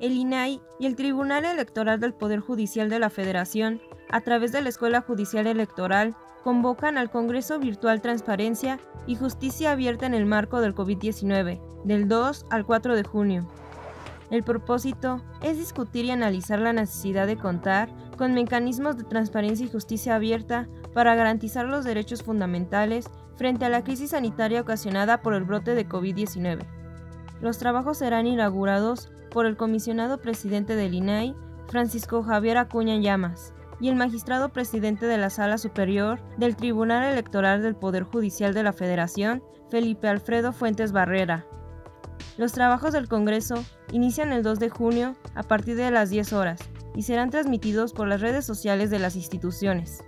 el INAI y el Tribunal Electoral del Poder Judicial de la Federación, a través de la Escuela Judicial Electoral, convocan al Congreso Virtual Transparencia y Justicia Abierta en el marco del COVID-19, del 2 al 4 de junio. El propósito es discutir y analizar la necesidad de contar con mecanismos de transparencia y justicia abierta para garantizar los derechos fundamentales frente a la crisis sanitaria ocasionada por el brote de COVID-19. Los trabajos serán inaugurados por el comisionado presidente del INAI, Francisco Javier Acuña Llamas, y el magistrado presidente de la Sala Superior del Tribunal Electoral del Poder Judicial de la Federación, Felipe Alfredo Fuentes Barrera. Los trabajos del Congreso inician el 2 de junio a partir de las 10 horas y serán transmitidos por las redes sociales de las instituciones.